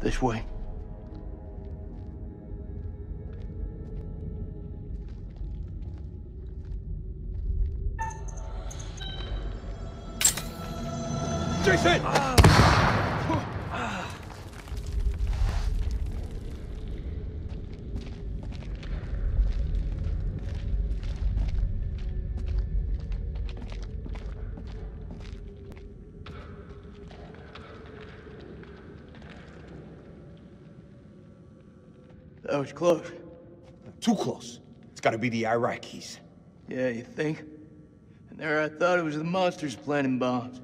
This way. Jason! That was close. Too close. It's gotta be the Iraqis. Yeah, you think? And there I thought it was the monsters planting bombs.